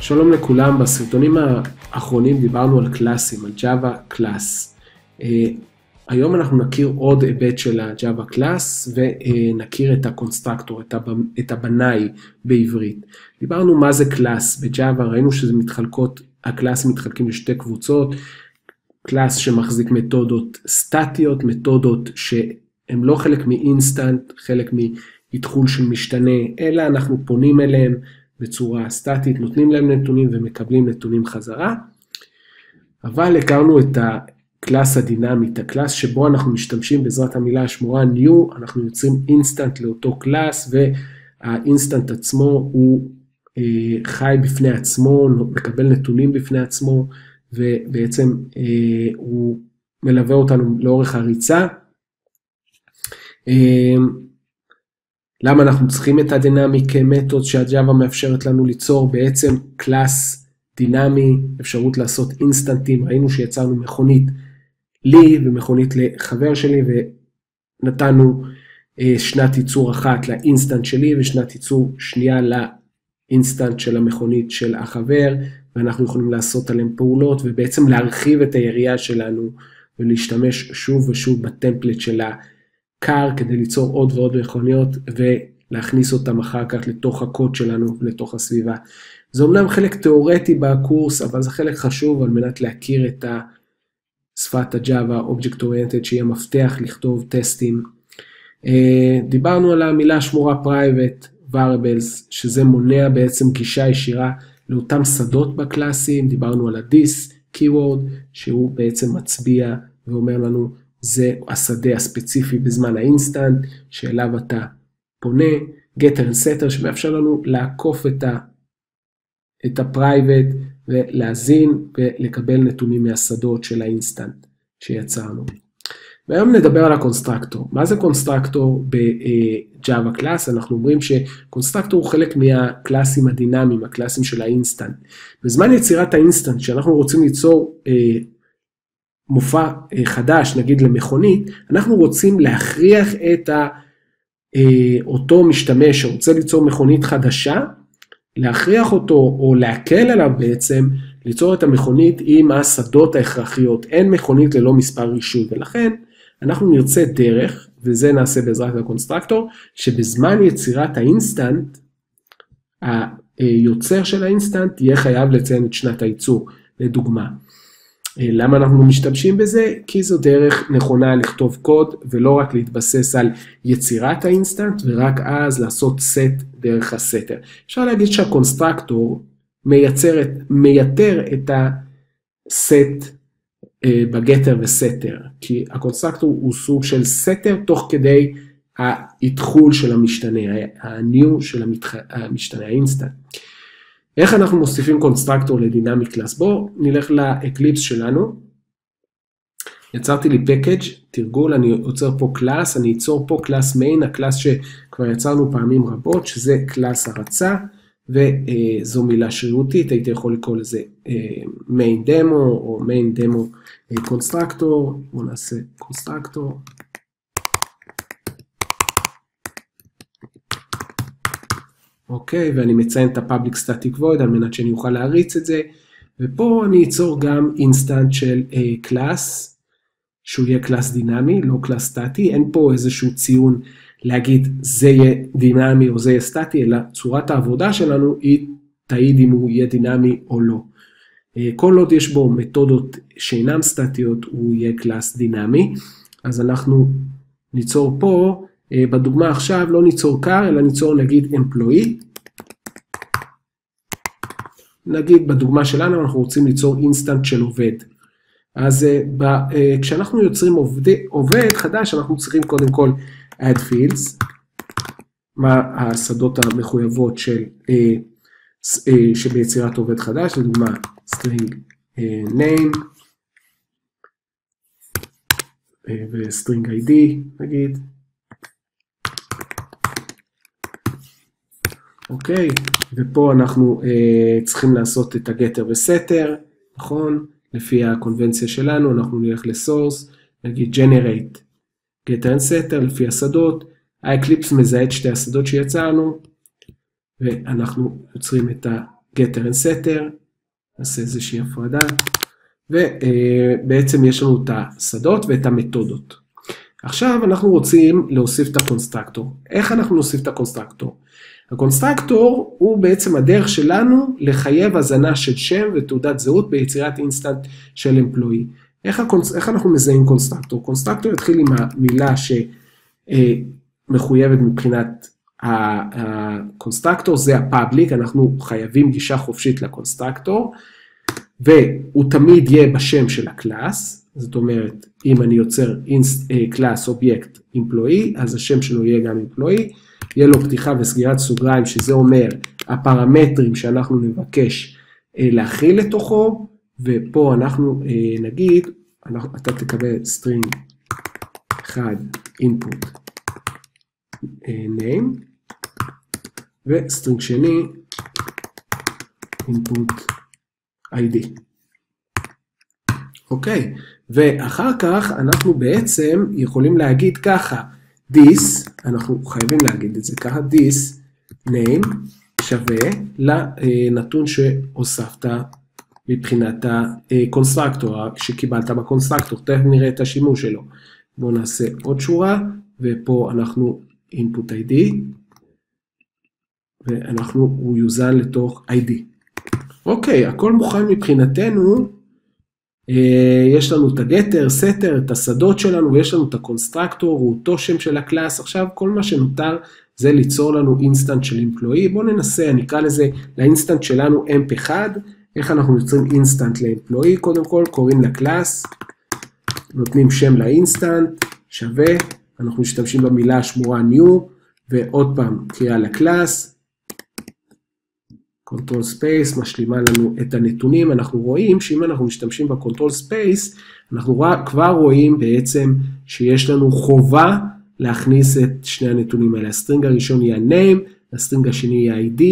שלום לכולם, בסרטונים האחרונים דיברנו על class ים, על Java class. היום אנחנו נכיר עוד היבט של ה-Java class ונכיר את ה constructor, את הבנאי בעברית. דיברנו מה זה class ב-Java, ראינו שזה מתחלקות, ה class ים מתחלקים לשתי קבוצות, class שמחזיק מתודות סטטיות, מתודות שהן לא חלק מ instance, חלק מאתחול של משתנה, אלא אנחנו פונים אליהם בצורה סטטית, נותנים להם נתונים ומקבלים נתונים חזרה. אבל הכרנו את ה class הדינמית, ה class שבו אנחנו משתמשים בעזרת המילה השמורה new, אנחנו יוצרים instance לאותו class וה instance עצמו הוא אה, חי בפני עצמו, מקבל נתונים בפני עצמו ובעצם אה, הוא מלווה אותנו לאורך הריצה. אה, למה אנחנו צריכים את ה dynamic method שה Java מאפשרת לנו ליצור בעצם class דינמי, אפשרות לעשות instance ים, ראינו שיצרנו מכונית לי ומכונית לחבר שלי ונתנו אה, שנת ייצור אחת ל instance שלי ושנת ייצור שנייה ל instance של המכונית של החבר ואנחנו יכולים לעשות עליהם פעולות ובעצם להרחיב את היריעה שלנו ולהשתמש שוב ושוב בטמפלט של ה... קר כדי ליצור עוד ועוד מכוניות ולהכניס אותם אחר כך לתוך הקוד שלנו, לתוך הסביבה. זה אומנם חלק תיאורטי בקורס, אבל זה חלק חשוב על מנת להכיר את שפת ה-Java Object Oriented שהיא המפתח לכתוב טסטים. אה, דיברנו על המילה שמורה private variables, שזה מונע בעצם גישה ישירה לאותם שדות בקלאסים, דיברנו על ה-dis keyword, שהוא בעצם מצביע ואומר לנו זה השדה הספציפי בזמן ה instance שאליו אתה פונה, getter and שמאפשר לנו לעקוף את, ה, את ה-private ולהזין ולקבל נתונים מהשדות של ה instance שיצרנו. והיום נדבר על ה constructor. מה זה constructor ב-Java class? אנחנו אומרים ש constructor הוא חלק מה class ים הדינמיים, ה class ים של ה instance. בזמן יצירת ה instance, שאנחנו רוצים ליצור אה, מופע אה, חדש, נגיד למכונית, אנחנו רוצים להכריח את ה, אה, אותו משתמש שרוצה ליצור מכונית חדשה, להכריח אותו או להקל עליו בעצם ליצור את המכונית עם השדות ההכרחיות. אין מכונית ללא מספר רישוי ולכן אנחנו נרצה דרך, וזה נעשה בעזרת ה constructor, שבזמן יצירת ה instance, היוצר של ה instance יהיה חייב לציין את שנת הייצור, לדוגמה. אה, למה אנחנו משתמשים בזה? כי זו דרך נכונה לכתוב קוד ולא רק להתבסס על יצירת ה instance ורק אז לעשות set דרך ה setter. אפשר להגיד שה constructor מייצר, מייתר את הסט אה, ב getter ו setter, כי ה constructor הוא סוג של setter תוך כדי האתחול של המשתנה, ה-new של המשתנה, ה instance. איך אנחנו מוסיפים constructor לדינמי class? בואו נלך ל Eclipse שלנו. יצרתי לי package, תרגול, אני יוצר פה class, אני אצור פה class main, ה class שכבר יצרנו פעמים רבות, שזה class הרצה, וזו מילה שרירותית, הייתי יכול לקרוא לזה main demo, או main demo constructor, בואו נעשה constructor. אוקיי? ואני מציין את ה-public static void על מנת שאני אוכל להריץ את זה, ופה אני אצור גם instance של class, אה, שהוא יהיה class דינמי, לא class סטטי, אין פה איזשהו ציון להגיד זה יהיה דינמי או זה יהיה סטטי, אלא צורת העבודה שלנו היא תעיד אם הוא יהיה דינמי או לא. אה, כל עוד יש בו מתודות שאינן סטטיות, הוא יהיה class דינמי, אז אנחנו ניצור פה אה, בדוגמה עכשיו לא ניצור car, אלא ניצור נגיד employee. נגיד בדוגמה שלנו אנחנו רוצים ליצור instance של עובד. אז אה, ב, אה, כשאנחנו יוצרים עובד, עובד חדש, אנחנו צריכים קודם כל add fields, מה השדות המחויבות של, שביצירת עובד חדש, לדוגמה string name ו-string id נגיד. אוקיי? ופה אנחנו אה, צריכים לעשות את ה getter ו setter, נכון? לפי הקונבנציה שלנו, אנחנו נלך ל source, נגיד generate getter setter לפי השדות, ה Eclipse מזהה את שתי השדות שיצרנו, ואנחנו יוצרים את getter and setter, נעשה איזושהי הפרדה, ובעצם יש לנו את השדות ואת המתודות. עכשיו אנחנו רוצים להוסיף את ה constructor. איך אנחנו נוסיף את ה constructor? ה constructor הוא בעצם הדרך שלנו לחייב הזנה של שם ותעודת זהות ביצירת instance של Employee. איך, הקונס... איך אנחנו מזהים constructor? constructor יתחיל עם המילה שמחויבת מבחינת ה constructor, זה ה public, אנחנו חייבים גישה חופשית ל constructor, והוא תמיד יהיה בשם של ה class, זאת אומרת, אם אני יוצר class אובייקט Employee, אז השם שלו יהיה גם Employee, יהיה לו פתיחה וסגירת סוגריים, שזה אומר הפרמטרים שאנחנו נבקש אה, להכיל לתוכו, ופה אנחנו אה, נגיד, אנחנו, אתה תקבל string אחד input אה, name, ו string שני input ID. אוקיי, ואחר כך אנחנו בעצם יכולים להגיד ככה, this, אנחנו חייבים להגיד את זה ככה, this name שווה לנתון שהוספת מבחינת ה constructor, שקיבלת ב constructor, תכף נראה את השימוש שלו. בואו נעשה עוד שורה, ופה אנחנו input ID, ואנחנו, הוא יוזן לתוך ID. אוקיי, הכל מוכן מבחינתנו, יש לנו את ה getter, setter, את השדות שלנו, ויש לנו את ה constructor, הוא אותו שם של ה class, עכשיו כל מה שנותר זה ליצור לנו instance של Employee, בואו ננסה, אני אקרא לזה, ל instance שלנו emp1, איך אנחנו יוצרים instance ל Employee, קודם כל קוראים ל class, נותנים שם ל instance, שווה, אנחנו משתמשים במילה השמורה new, ועוד פעם קריאה ל class, control space משלימה לנו את הנתונים, אנחנו רואים שאם אנחנו משתמשים ב control space, אנחנו כבר רואים בעצם שיש לנו חובה להכניס את שני הנתונים האלה. ה string הראשון יהיה name, הסטרינג השני יהיה id,